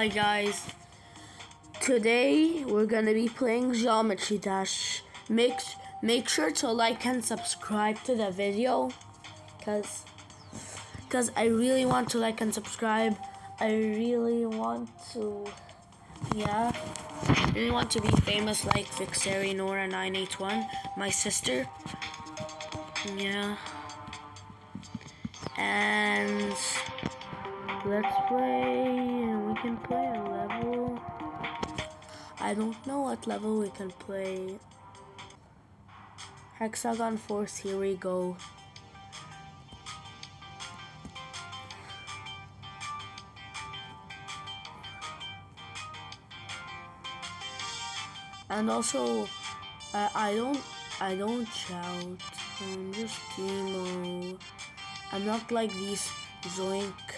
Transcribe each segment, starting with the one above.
Hi guys, today we're gonna be playing Geometry Dash. Make make sure to like and subscribe to the video, cause cause I really want to like and subscribe. I really want to, yeah, I really want to be famous like Vixari Nora 981, my sister. Yeah, and. Let's play. And we can play a level. I don't know what level we can play. Hexagon Force, here we go. And also, uh, I don't, I don't shout. I'm just emo. I'm not like these Zoink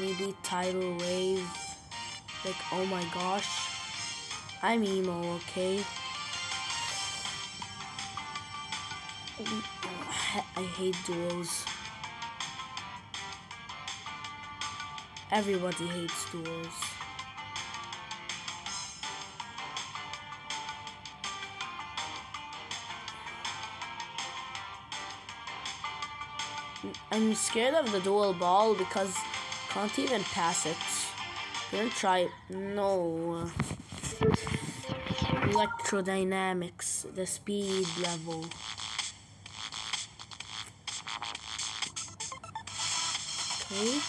maybe tidal wave. Like, oh my gosh. I'm emo, okay? I hate duels. Everybody hates duels. I'm scared of the dual ball because can't even pass it. Gonna try. No. Electrodynamics, the speed level. Okay.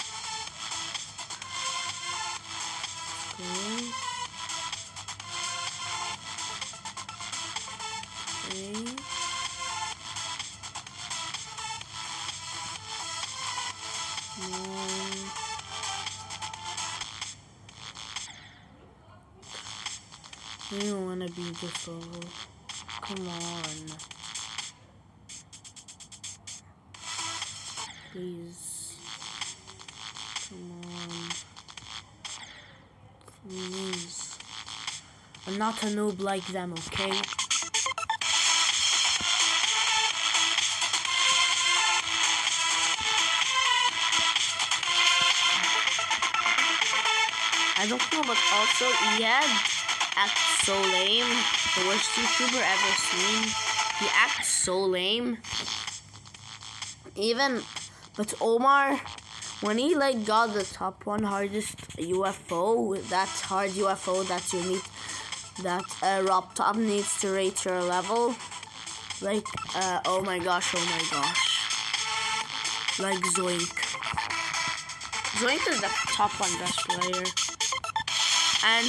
Okay. No. I don't wanna be this level. Come on. Please. Come on. Please. I'm not a noob like them, okay? I don't know, but also, yeah, acts so lame. The worst YouTuber ever seen. He acts so lame. Even, but Omar, when he like got the top one hardest UFO, that hard UFO that you need, that uh, RobTop needs to rate your level. Like, uh, oh my gosh, oh my gosh. Like Zoink. Zoink is the top one best player. And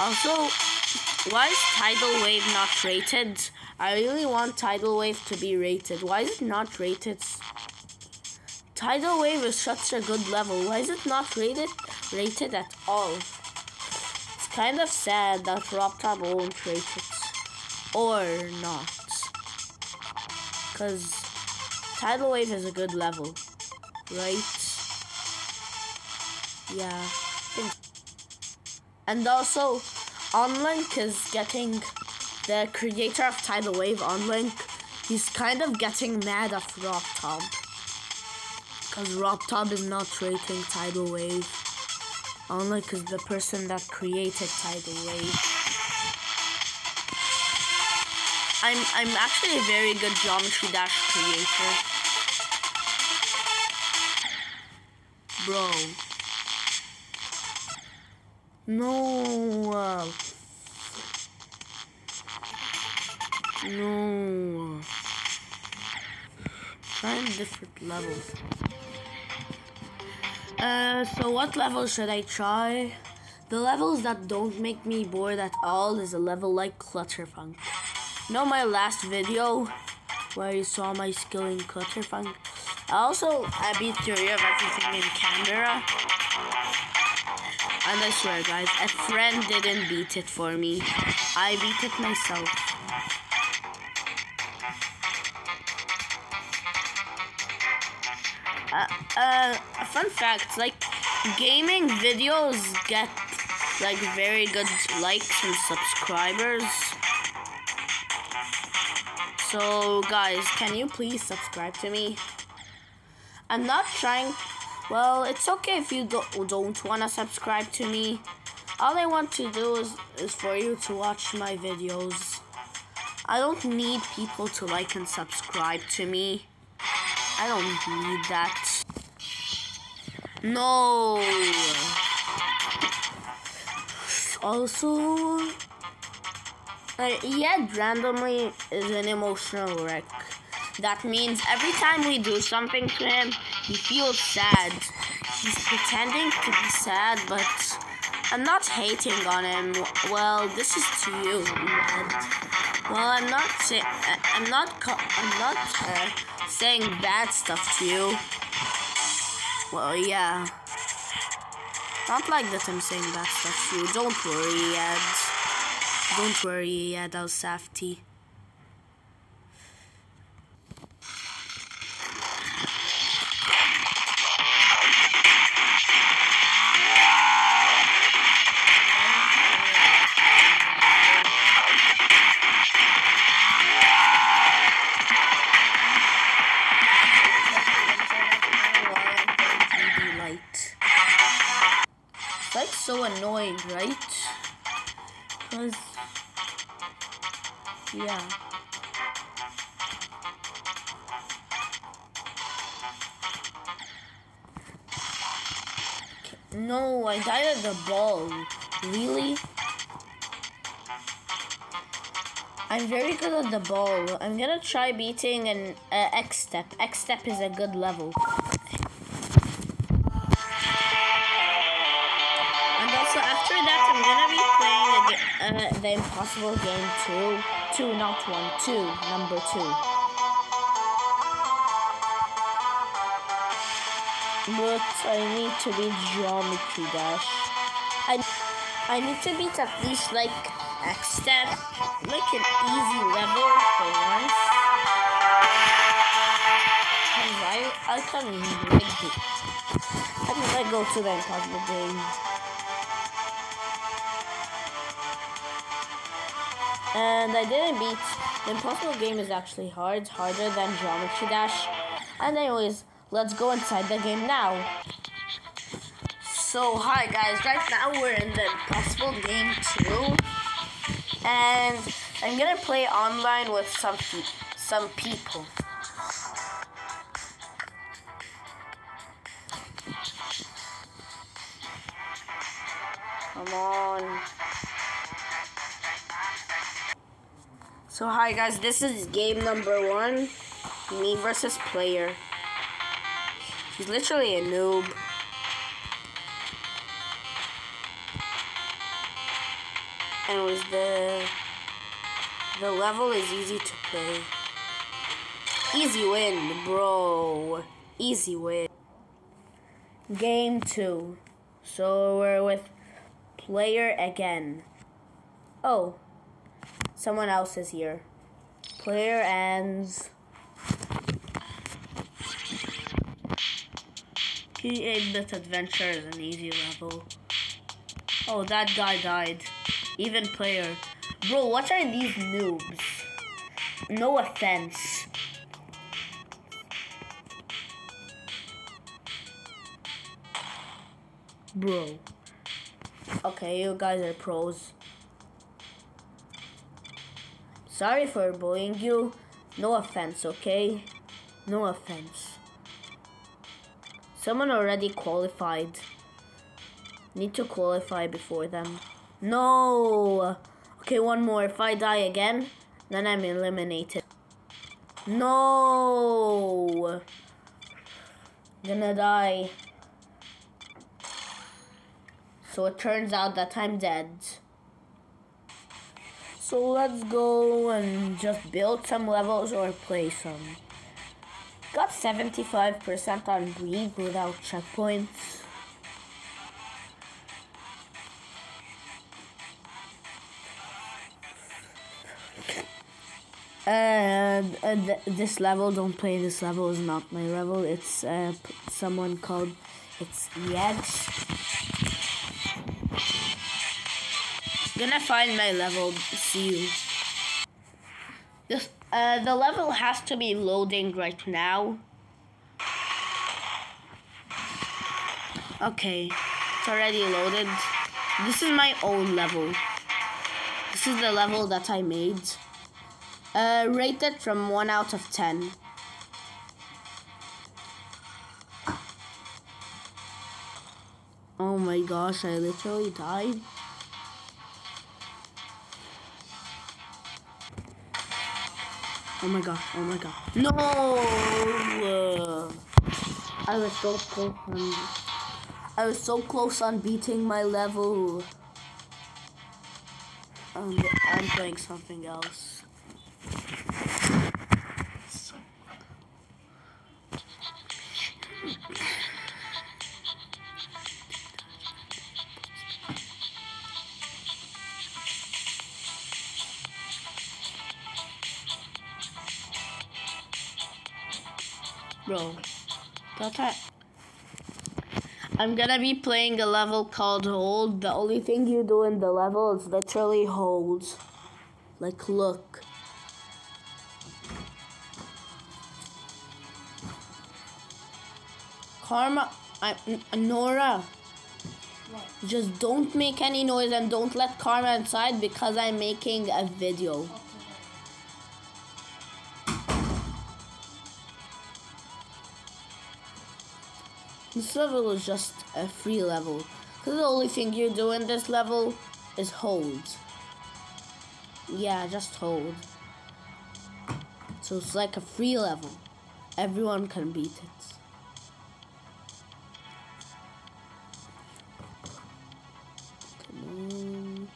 also, why is Tidal Wave not rated? I really want Tidal Wave to be rated. Why is it not rated? Tidal Wave is such a good level. Why is it not rated rated at all? It's kind of sad that RobTop won't rate it. Or not. Because Tidal Wave is a good level. Right? Yeah. And also, OniLink is getting the creator of Tidal Wave OniLink. He's kind of getting mad at RobTop because RobTop is not rating Tidal Wave. OniLink is the person that created Tidal Wave. I'm I'm actually a very good Geometry Dash creator. Bro. No. No. Trying different levels. Uh, so what level should I try? The levels that don't make me bored at all is a level like Clutterfunk. Know my last video where you saw my skill in Clutterfunk? Also, I beat Theory of Everything in camera. And I swear, guys, a friend didn't beat it for me. I beat it myself. Uh, uh, fun fact, like, gaming videos get, like, very good likes and subscribers. So, guys, can you please subscribe to me? I'm not trying Well, it's okay if you don't, don't want to subscribe to me. All I want to do is, is for you to watch my videos. I don't need people to like and subscribe to me. I don't need that. No. Also, uh, randomly is an emotional wreck. That means every time we do something to him, he feels sad. He's pretending to be sad, but I'm not hating on him. Well, this is to you, Ed. Well, I'm not saying I'm not I'm not uh, saying bad stuff to you. Well, yeah. Not like that I'm saying bad stuff to you. Don't worry, Ed. Don't worry, Ed. I was safety. so annoying, right? Because, yeah. No, I died at the ball. Really? I'm very good at the ball. I'm gonna try beating an uh, X step. X step is a good level. Uh, the Impossible Game 2. 2, not 1. 2, number 2. But I need to beat Geometry Dash. I, I need to beat at least like X step, like an easy level for once. I, I can't even like it. I mean, I go to the Impossible Game. And I didn't beat. The Impossible game is actually hard, harder than Geometry Dash. And anyways, let's go inside the game now. So, hi guys, right now we're in the Impossible game 2. And I'm gonna play online with some, some people. Come on. So hi guys, this is game number one. Me versus player. He's literally a noob. And was the the level is easy to play. Easy win, bro. Easy win. Game two. So we're with player again. Oh, someone else is here. Player ends. He 8-bit adventure is an easy level. Oh, that guy died. Even player. Bro, what are these noobs? No offense. Bro. Okay, you guys are pros. Sorry for bullying you. No offense, okay? No offense. Someone already qualified. Need to qualify before them. No! Okay, one more. If I die again, then I'm eliminated. No! Gonna die. So it turns out that I'm dead. So let's go and just build some levels or play some. Got 75% on breathe without checkpoints. And uh, th this level, don't play this level, is not my level. It's uh, someone called, it's Gonna find my level. See you. This, uh, the level has to be loading right now. Okay, it's already loaded. This is my own level. This is the level that I made. Uh, rated from 1 out of 10. Oh my gosh, I literally died. Oh my god, oh my god. No! I was so close on I was so close on beating my level. Um, I'm playing something else. It. I'm gonna be playing a level called Hold. The only thing you do in the level is literally hold. Like, look. Karma, I, Nora. What? Just don't make any noise and don't let Karma inside because I'm making a video. This level is just a free level. Because the only thing you do in this level is hold. Yeah, just hold. So it's like a free level. Everyone can beat it. Come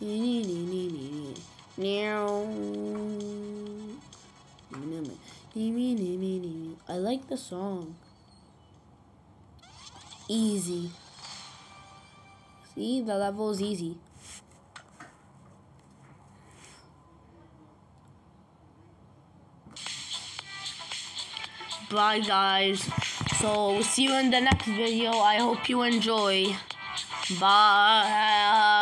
on. I like the song. Easy. See, the level is easy. Bye guys. So see you in the next video. I hope you enjoy. Bye.